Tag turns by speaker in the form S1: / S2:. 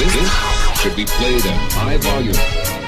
S1: This should be played at high volume.